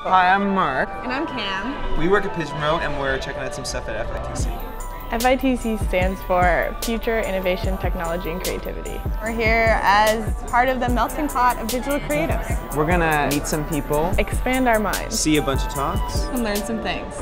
Hi, I'm Mark. And I'm Cam. We work at Pismo and we're checking out some stuff at FITC. FITC stands for Future Innovation, Technology, and Creativity. We're here as part of the melting pot of digital creatives. We're gonna meet some people, expand our minds, see a bunch of talks, and learn some things.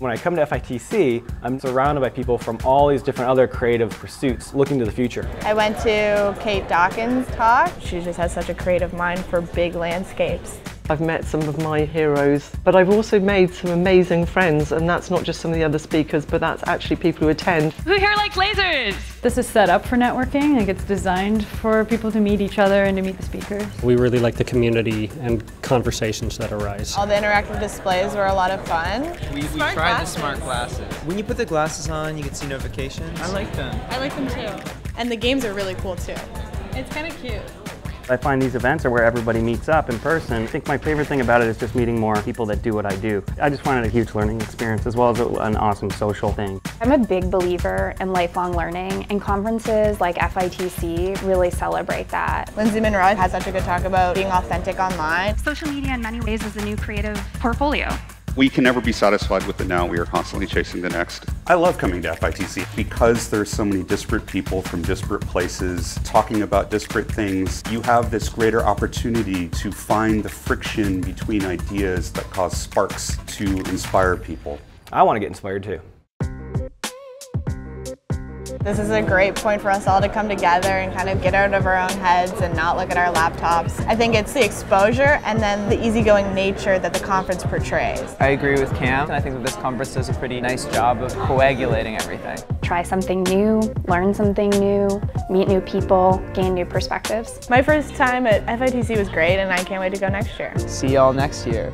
When I come to FITC, I'm surrounded by people from all these different other creative pursuits looking to the future. I went to Kate Dawkins' talk. She just has such a creative mind for big landscapes. I've met some of my heroes, but I've also made some amazing friends, and that's not just some of the other speakers, but that's actually people who attend. Who here likes lasers? This is set up for networking, like it's designed for people to meet each other and to meet the speakers. We really like the community and conversations that arise. All the interactive displays were a lot of fun. We, we tried glasses. the smart glasses. When you put the glasses on, you can see notifications. I like them. I like them too. And the games are really cool too. It's kind of cute. I find these events are where everybody meets up in person. I think my favorite thing about it is just meeting more people that do what I do. I just find it a huge learning experience as well as an awesome social thing. I'm a big believer in lifelong learning and conferences like FITC really celebrate that. Lindsay Monroe had such a good talk about being authentic online. Social media in many ways is a new creative portfolio. We can never be satisfied with the now. We are constantly chasing the next. I love coming to FITC because there's so many disparate people from disparate places talking about disparate things. You have this greater opportunity to find the friction between ideas that cause sparks to inspire people. I want to get inspired too. This is a great point for us all to come together and kind of get out of our own heads and not look at our laptops. I think it's the exposure and then the easygoing nature that the conference portrays. I agree with Cam, and I think that this conference does a pretty nice job of coagulating everything. Try something new, learn something new, meet new people, gain new perspectives. My first time at FITC was great and I can't wait to go next year. See y'all next year.